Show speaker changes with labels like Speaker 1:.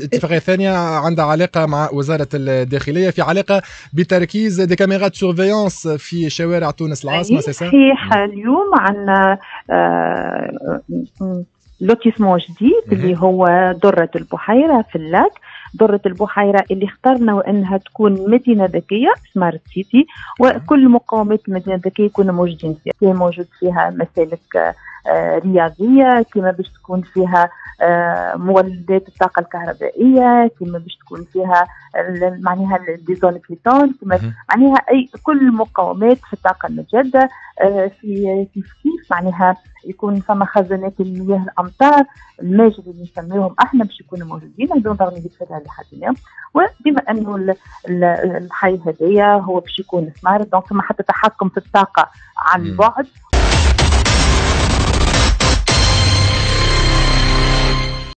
Speaker 1: اتفاقية ثانية عندها علاقة مع وزارة الداخلية في علاقة بتركيز des caméras de surveillance في شوارع تونس العاصمة
Speaker 2: صحيح اليوم عندنا آه lotissement جديد اللي هو درة البحيرة في ال Lac. درة البحيرة اللي اخترنا انها تكون مدينة ذكية smart city وكل مقومات المدينة الذكية يكونوا موجودين فيها موجود فيها مسالك آه، رياضية كما باش تكون فيها آه، مولدات الطاقة الكهربائية كما باش تكون فيها معناها des zones piétonnes كما معناها اي كل مقومات في الطاقة المجدده آه، في كيف كيف معناها يكون فما خزانات المياه الأمطار الماجد اللي نسميهم أحنا باش يكونوا موجودين هذول ضروري نذكرها لحد اليوم وبما أنه الحي هذايا هو باش يكون smart donc فما حتى تحكم في الطاقة عن بعد.